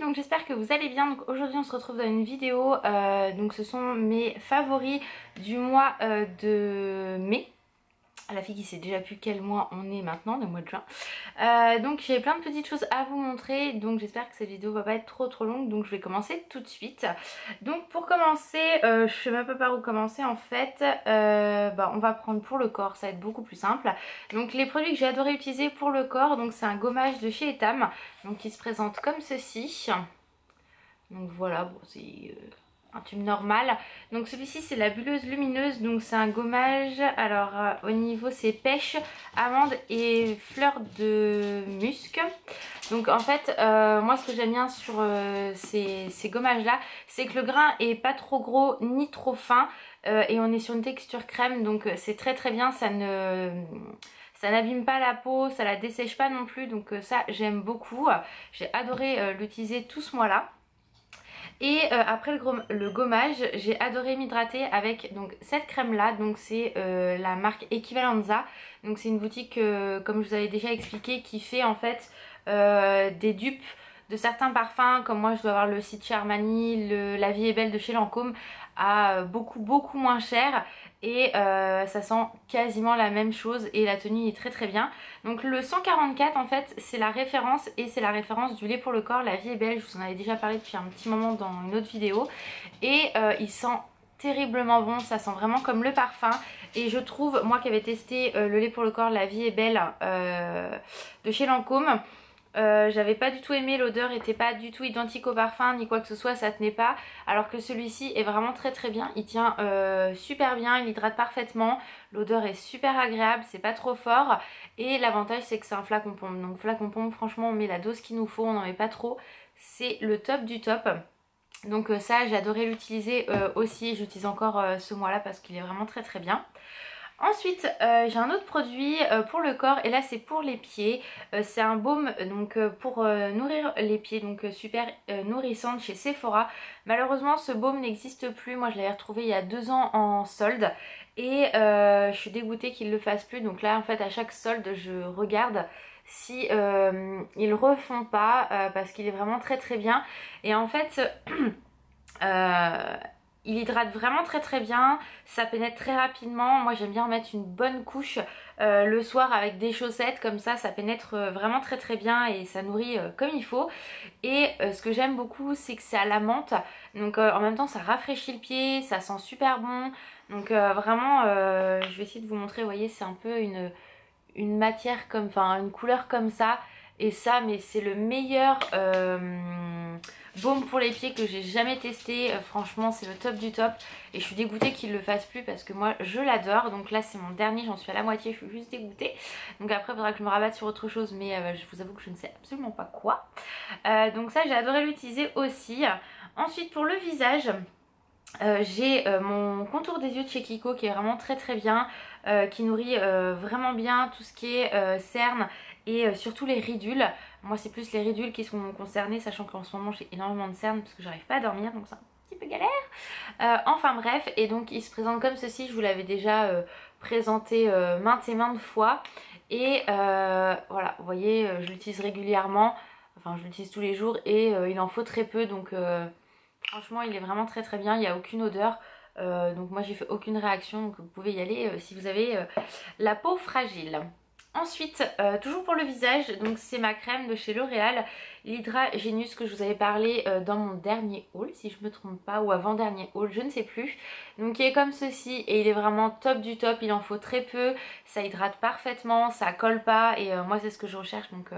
donc j'espère que vous allez bien. Aujourd'hui on se retrouve dans une vidéo, euh, donc ce sont mes favoris du mois euh, de mai la fille qui sait déjà plus quel mois on est maintenant, le mois de juin. Euh, donc j'ai plein de petites choses à vous montrer, donc j'espère que cette vidéo va pas être trop trop longue, donc je vais commencer tout de suite. Donc pour commencer, euh, je sais même pas par où commencer en fait, euh, bah, on va prendre pour le corps, ça va être beaucoup plus simple. Donc les produits que j'ai adoré utiliser pour le corps, donc c'est un gommage de chez Etam, donc qui se présente comme ceci. Donc voilà, bon c'est un tube normal. Donc celui-ci c'est la bulleuse lumineuse, donc c'est un gommage. Alors euh, au niveau c'est pêche, amande et fleurs de musc. Donc en fait euh, moi ce que j'aime bien sur euh, ces, gommages là, c'est que le grain est pas trop gros ni trop fin. et on est sur une texture crème donc c'est très très bien, ça ne... Ça n'abîme pas la peau, ça la dessèche pas non plus, donc ça j'aime beaucoup. J'ai adoré l'utiliser tout ce mois là. Et euh, après le, gommage, j'ai adoré m'hydrater avec cette crème là. Donc c'est euh, la marque Equivalenza. Donc c'est une boutique, euh, comme je vous avais déjà expliqué, qui fait en fait des dupes de certains parfums. Comme moi je dois avoir le City Armani, le La Vie est Belle de chez Lancôme à beaucoup beaucoup moins cher. Et euh, ça sent quasiment la même chose et la tenue est très très bien. Donc le 144 en fait c'est la référence et c'est la référence du lait pour le corps, la vie est belle, je vous en avais déjà parlé depuis un petit moment dans une autre vidéo. Et euh, il sent terriblement bon, ça sent vraiment comme le parfum. Et je trouve, moi qui avais testé euh, le lait pour le corps, la vie est belle de chez Lancôme, euh, j'avais pas du tout aimé, l'odeur était pas du tout identique au parfum ni quoi que ce soit, ça tenait pas. Alors que celui-ci est vraiment très très bien, il tient euh, super bien, il hydrate parfaitement, l'odeur est super agréable, c'est pas trop fort. Et l'avantage c'est que c'est un flacon pompe, donc flacon pompe franchement on met la dose qu'il nous faut, on n'en met pas trop, c'est le top du top. Donc euh, ça j'ai adoré l'utiliser aussi, j'utilise encore ce mois là parce qu'il est vraiment très très bien. Ensuite euh, j'ai un autre produit euh, pour le corps et là c'est pour les pieds. Euh, c'est un baume donc pour nourrir les pieds donc super nourrissante chez Sephora. Malheureusement ce baume n'existe plus. Moi je l'avais retrouvé il y a deux ans en solde et je suis dégoûtée qu'il le fasse plus. Donc là en fait à chaque solde je regarde si ils refont pas parce qu'il est vraiment très très bien. Et en fait... Il hydrate vraiment très très bien, ça pénètre très rapidement. Moi j'aime bien mettre une bonne couche euh, le soir avec des chaussettes, comme ça ça pénètre euh, vraiment très très bien et ça nourrit euh, comme il faut. Et ce que j'aime beaucoup c'est que c'est à la menthe, donc en même temps ça rafraîchit le pied, ça sent super bon. Donc vraiment je vais essayer de vous montrer, vous voyez c'est un peu une, une matière comme, enfin une couleur comme ça. Et ça mais c'est le meilleur baume pour les pieds que j'ai jamais testé. Euh, franchement, c'est le top du top. Et je suis dégoûtée qu'il le fasse plus parce que moi, je l'adore. Donc là, c'est mon dernier. J'en suis à la moitié. Je suis juste dégoûtée. Donc après, il faudra que je me rabatte sur autre chose. Mais euh, je vous avoue que je ne sais absolument pas quoi. Euh, donc ça, j'ai adoré l'utiliser aussi. Ensuite, pour le visage... j'ai mon contour des yeux de chez Kiko qui est vraiment très très bien, qui nourrit vraiment bien tout ce qui est cerne et surtout les ridules. Moi c'est plus les ridules qui sont concernées sachant qu'en ce moment j'ai énormément de cernes parce que j'arrive pas à dormir donc c'est un petit peu galère. Euh, enfin bref et donc il se présente comme ceci, je vous l'avais déjà euh, présenté euh, maintes et maintes fois et voilà vous voyez je l'utilise régulièrement, enfin je l'utilise tous les jours et il en faut très peu donc franchement il est vraiment très très bien, il n'y a aucune odeur. donc moi j'ai fait aucune réaction donc vous pouvez y aller si vous avez la peau fragile. Ensuite, euh, toujours pour le visage, donc c'est ma crème de chez L'Oréal, l'Hydra Genius que je vous avais parlé euh, dans mon dernier haul, si je me trompe pas, ou avant-dernier haul, je ne sais plus. Donc il est comme ceci et il est vraiment top du top, il en faut très peu, ça hydrate parfaitement, ça colle pas et euh, moi c'est ce que je recherche donc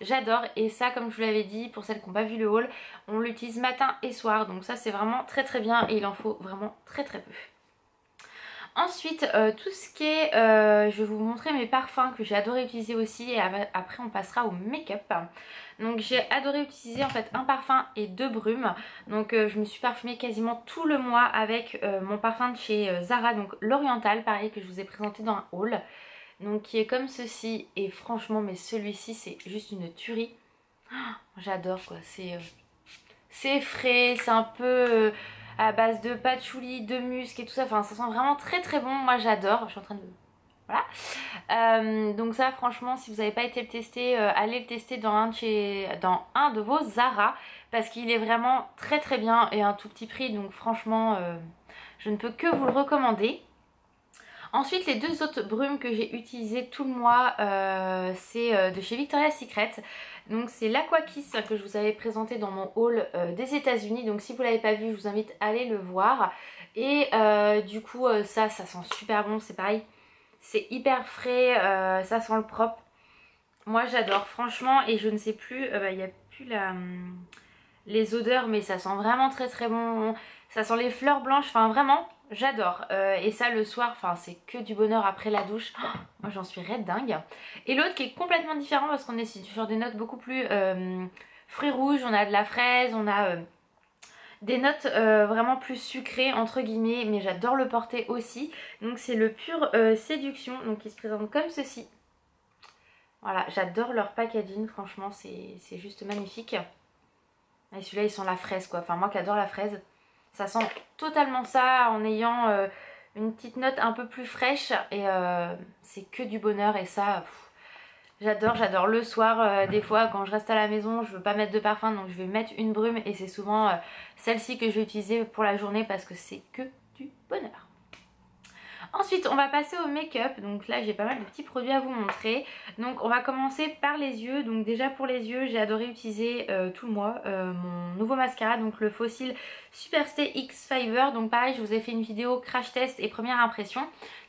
j'adore. Et ça comme je vous l'avais dit, pour celles qui n'ont pas vu le haul, on l'utilise matin et soir, donc ça c'est vraiment très très bien et il en faut vraiment très très peu. Ensuite, euh, tout ce qui est, euh, je vais vous montrer mes parfums que j'ai adoré utiliser aussi et après on passera au make-up. Donc j'ai adoré utiliser en fait un parfum et deux brumes. Donc euh, je me suis parfumée quasiment tout le mois avec mon parfum de chez Zara, donc l'Oriental, pareil que je vous ai présenté dans un haul. Donc qui est comme ceci et franchement mais celui-ci c'est juste une tuerie. Oh, j'adore quoi, c'est frais, c'est un peu à base de patchouli, de musc et tout ça. Enfin, ça sent vraiment très très bon. Moi, j'adore. Je suis en train de voilà. donc ça franchement si vous n'avez pas été le tester, allez le tester dans un, de vos Zara parce qu'il est vraiment très très bien et un tout petit prix donc franchement je ne peux que vous le recommander. Ensuite, les deux autres brumes que j'ai utilisées tout le mois, euh, c'est euh, de chez Victoria's Secret. Donc c'est l'Aquakiss que je vous avais présenté dans mon haul euh, des états unis Donc si vous ne l'avez pas vu, je vous invite à aller le voir. Et du coup, ça, ça sent super bon. C'est pareil, c'est hyper frais, ça sent le propre. Moi, j'adore, franchement. Et je ne sais plus, bah, il n'y a plus hum, les odeurs, mais ça sent vraiment très très bon. Ça sent les fleurs blanches, enfin vraiment, j'adore. Euh, et ça le soir, enfin c'est que du bonheur après la douche. moi j'en suis red dingue. Et l'autre qui est complètement différent parce qu'on est sur des notes beaucoup plus euh, fruits rouges, on a de la fraise, on a... Euh, des notes vraiment plus sucrées entre guillemets mais j'adore le porter aussi. Donc c'est le pur séduction. Donc il se présente comme ceci. Voilà j'adore leur packaging. Franchement c'est juste magnifique. Et celui-là il sent la fraise quoi. Enfin moi qui adore la fraise ça sent totalement ça en ayant euh, une petite note un peu plus fraîche et euh, c'est que du bonheur et ça j'adore j'adore. Le soir euh, des fois quand je reste à la maison je veux pas mettre de parfum donc je vais mettre une brume et c'est souvent celle-ci que je vais utiliser pour la journée parce que c'est que du bonheur Ensuite, on va passer au make-up. Donc là, j'ai pas mal de petits produits à vous montrer. Donc on va commencer par les yeux. Donc déjà pour les yeux, j'ai adoré utiliser euh, tout le mois euh, mon nouveau mascara. Donc le Fossil Superstay X Fiber. Donc pareil, je vous ai fait une vidéo crash test et première impression.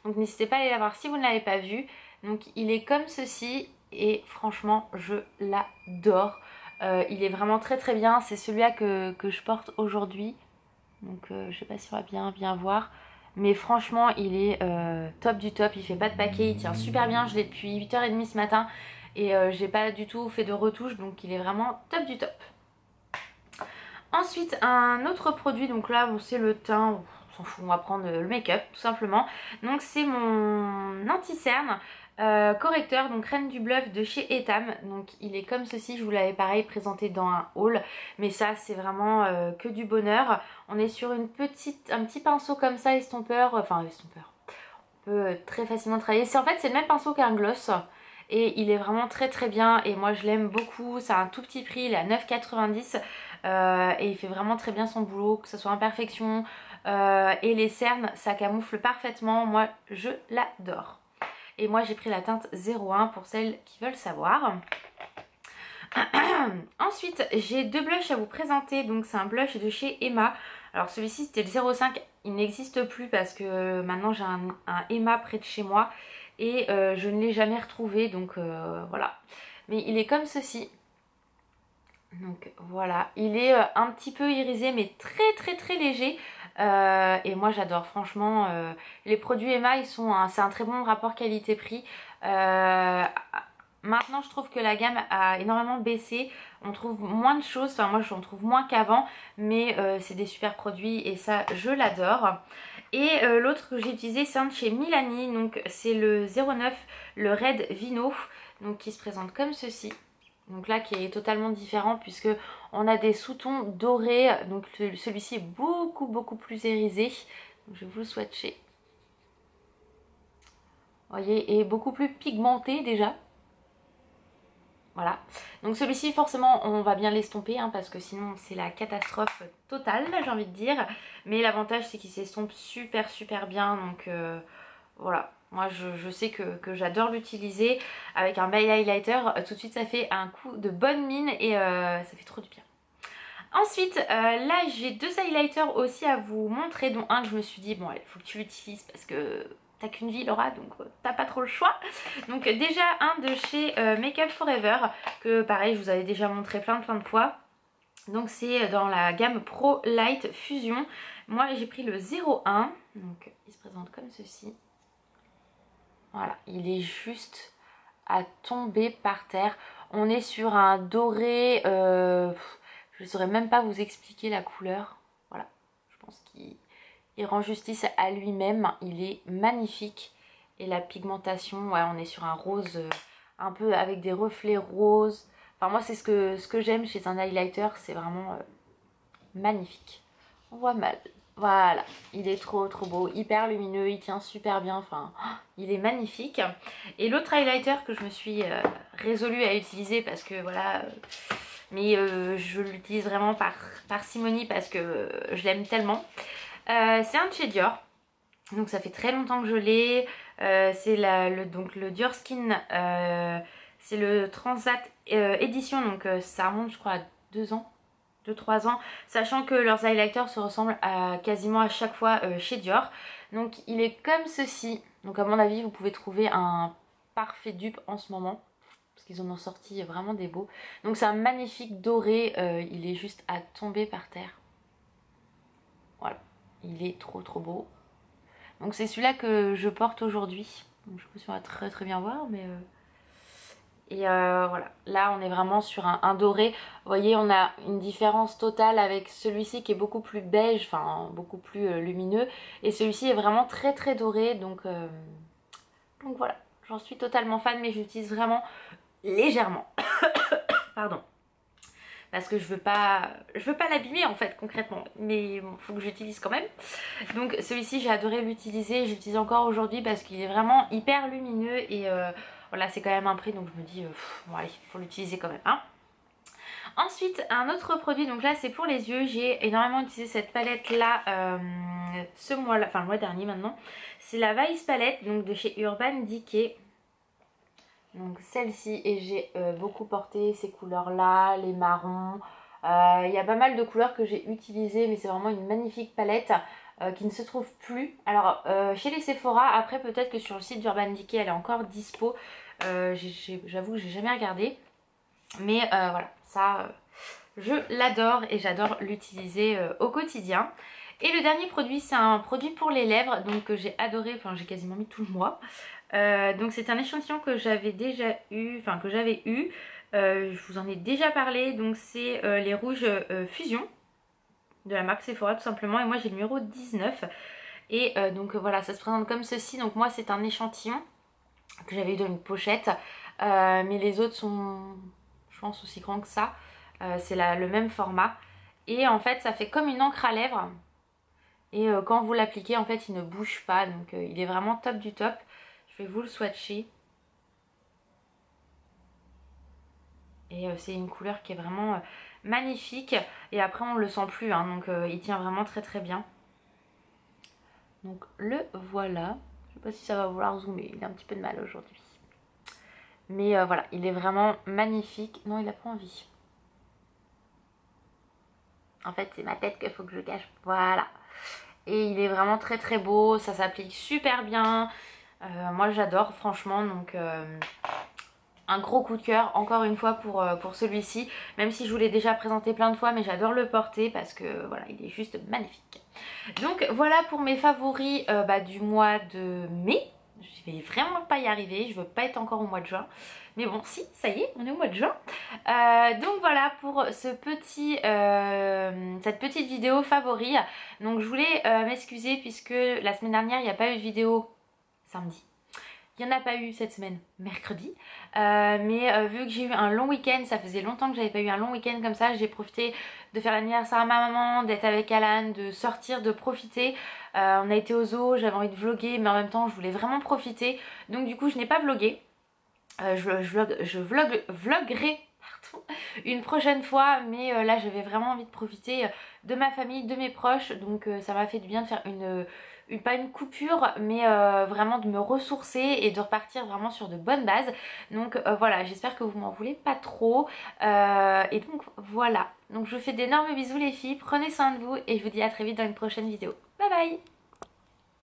Donc n'hésitez pas à aller la voir si vous ne l'avez pas vu. Donc il est comme ceci et franchement, je l'adore. Euh, il est vraiment très très bien. C'est celui-là que, que, je porte aujourd'hui. Donc je sais pas si on va bien, bien voir. Mais franchement, il est euh, top du top. Il fait pas de paquet, il tient super bien. Je l'ai depuis 8h30 ce matin et euh, j'ai pas du tout fait de retouche. Donc il est vraiment top du top. Ensuite, un autre produit. Donc là, c'est le teint. On s'en fout, on va prendre le make-up tout simplement. Donc c'est mon anti-cerne. Euh, correcteur, donc Reine du Bluff de chez Etam. Donc il est comme ceci, je vous l'avais pareil présenté dans un haul. Mais ça c'est vraiment euh, que du bonheur. On est sur une petite, un petit pinceau comme ça, estompeur. Enfin estompeur. On peut très facilement travailler. En fait c'est le même pinceau qu'un gloss. Et il est vraiment très très bien. Et moi je l'aime beaucoup. C'est un tout petit prix, il est à 9,90. Euh, et il fait vraiment très bien son boulot, que ce soit imperfection. et les cernes, ça camoufle parfaitement. Moi je l'adore. Et moi j'ai pris la teinte 01 pour celles qui veulent savoir. Ensuite j'ai deux blushs à vous présenter. Donc c'est un blush de chez Emma. Alors celui-ci c'était le 05. Il n'existe plus parce que maintenant j'ai un, Emma près de chez moi. Et euh, je ne l'ai jamais retrouvé. Donc euh, voilà. Mais il est comme ceci. Donc voilà, il est euh, un petit peu irisé mais très très très léger. Euh, et moi j'adore. Franchement euh, les produits Emma ils sont c'est un très bon rapport qualité-prix. Euh, maintenant je trouve que la gamme a énormément baissé. On trouve moins de choses. Enfin moi j'en trouve moins qu'avant. Mais c'est des super produits et ça je l'adore. Et l'autre que j'ai utilisé c'est un de chez Milani. Donc c'est le 09 le Red Vino. Donc qui se présente comme ceci. Donc là qui est totalement différent puisque on a des sous-tons dorés. Donc celui-ci est beaucoup beaucoup plus irisé. je vous le swatcher. Vous voyez, et beaucoup plus pigmenté déjà. Voilà. Donc celui-ci forcément on va bien l'estomper hein, parce que sinon c'est la catastrophe totale j'ai envie de dire. Mais l'avantage c'est qu'il s'estompe super super bien donc euh, voilà. Moi je, sais que, j'adore l'utiliser avec un bail highlighter. Euh, tout de suite ça fait un coup de bonne mine et euh, ça fait trop du bien. Ensuite euh, là j'ai deux highlighters aussi à vous montrer dont un que je me suis dit bon il faut que tu l'utilises parce que t'as qu'une vie Laura donc t'as pas trop le choix. Donc déjà un de chez Make Forever que pareil je vous avais déjà montré plein plein de fois. Donc c'est dans la gamme Pro Light Fusion. Moi j'ai pris le 01 donc il se présente comme ceci. Voilà, il est juste à tomber par terre. On est sur un doré, euh, je ne saurais même pas vous expliquer la couleur. Voilà, je pense qu'il rend justice à lui-même. Il est magnifique. Et la pigmentation, ouais, on est sur un rose euh, un peu avec des reflets roses. Enfin moi c'est ce que, j'aime chez un highlighter, c'est vraiment euh, magnifique. On voit mal. Voilà, il est trop trop beau, hyper lumineux, il tient super bien, enfin, il est magnifique. Et l'autre highlighter que je me suis euh, résolue à utiliser parce que voilà, euh, mais euh, je l'utilise vraiment par parcimonie parce que je l'aime tellement. c'est un de chez Dior, donc ça fait très longtemps que je l'ai. c'est le, le Dior Skin, c'est le Transat édition, donc ça remonte je crois à deux ans 2-3 ans, sachant que leurs highlighters se ressemblent à, quasiment à chaque fois euh, chez Dior. Donc il est comme ceci. Donc à mon avis, vous pouvez trouver un parfait dupe en ce moment. Parce qu'ils en ont sorti vraiment des beaux. Donc c'est un magnifique doré. Euh, il est juste à tomber par terre. Voilà. Il est trop trop beau. Donc c'est celui-là que je porte aujourd'hui. Je ne sais pas si on va très très bien voir, mais... Euh, et euh, voilà, là on est vraiment sur un, doré. Vous voyez, on a une différence totale avec celui-ci qui est beaucoup plus beige, enfin beaucoup plus euh, lumineux. Et celui-ci est vraiment très très doré, donc, euh, voilà. J'en suis totalement fan, mais j'utilise vraiment légèrement. Pardon. Parce que je veux pas, je veux pas l'abîmer en fait concrètement, mais bon, faut que j'utilise quand même. Donc celui-ci j'ai adoré l'utiliser, j'utilise encore aujourd'hui parce qu'il est vraiment hyper lumineux et voilà, c'est quand même un prix, donc je me dis, euh, bon allez, faut l'utiliser quand même. Hein. Ensuite, un autre produit, donc là c'est pour les yeux, j'ai énormément utilisé cette palette là euh, ce mois-là, enfin le mois dernier maintenant. C'est la Vice Palette, donc de chez Urban Decay. Donc celle-ci, et j'ai euh, beaucoup porté ces couleurs là, les marrons. Il y a pas mal de couleurs que j'ai utilisées, mais c'est vraiment une magnifique palette. Euh, qui ne se trouve plus. Alors euh, chez les Sephora, après peut-être que sur le site d'Urban Decay elle est encore dispo. Euh, j'avoue que j'ai jamais regardé. Mais voilà, ça je l'adore et j'adore l'utiliser au quotidien. Et le dernier produit, c'est un produit pour les lèvres, donc que j'ai adoré, enfin j'ai quasiment mis tout le mois. donc c'est un échantillon que j'avais déjà eu, enfin que j'avais eu, je vous en ai déjà parlé, donc c'est les rouges Fusion de la marque Sephora tout simplement. Et moi j'ai le numéro 19 et euh, donc voilà ça se présente comme ceci. Donc moi c'est un échantillon que j'avais eu dans une pochette. Euh, mais les autres sont je pense aussi grands que ça. Euh, c'est le même format. Et en fait ça fait comme une encre à lèvres. Et quand vous l'appliquez en fait il ne bouge pas. Donc il est vraiment top du top. Je vais vous le swatcher. Et c'est une couleur qui est vraiment magnifique. Et après on le sent plus, hein, donc euh, il tient vraiment très très bien. Donc le voilà. Je sais pas si ça va vouloir zoomer, il a un petit peu de mal aujourd'hui. Mais euh, voilà, il est vraiment magnifique. Non, il a pas envie. En fait, c'est ma tête qu'il faut que je cache. Voilà. Et il est vraiment très très beau. Ça s'applique super bien. Euh, moi, j'adore franchement. Donc, un gros coup de cœur encore une fois pour, euh, pour celui-ci même si je vous l'ai déjà présenté plein de fois mais j'adore le porter parce que voilà il est juste magnifique donc voilà pour mes favoris euh, bah, du mois de mai je vais vraiment pas y arriver, je veux pas être encore au mois de juin. Mais bon, si, ça y est, on est au mois de juin. Euh, donc voilà pour ce petit, cette petite vidéo favori. Donc je voulais m'excuser puisque la semaine dernière, il n'y a pas eu de vidéo samedi. Il n'y en a pas eu cette semaine, mercredi. Euh, mais euh, vu que j'ai eu un long week-end, ça faisait longtemps que j'avais pas eu un long week-end comme ça, j'ai profité de faire l'anniversaire à ma maman, d'être avec Alan, de sortir, de profiter. Euh, on a été au zoo, j'avais envie de vlogger, mais en même temps je voulais vraiment profiter. Donc du coup je n'ai pas vlogué. je, je, je vloguerai une prochaine fois mais là j'avais vraiment envie de profiter de ma famille, de mes proches donc ça m'a fait du bien de faire pas une coupure mais euh, vraiment de me ressourcer et de repartir vraiment sur de bonnes bases. Donc euh, voilà j'espère que vous m'en voulez pas trop. Euh, et donc voilà. Donc je vous fais d'énormes bisous les filles. Prenez soin de vous et je vous dis à très vite dans une prochaine vidéo. Bye bye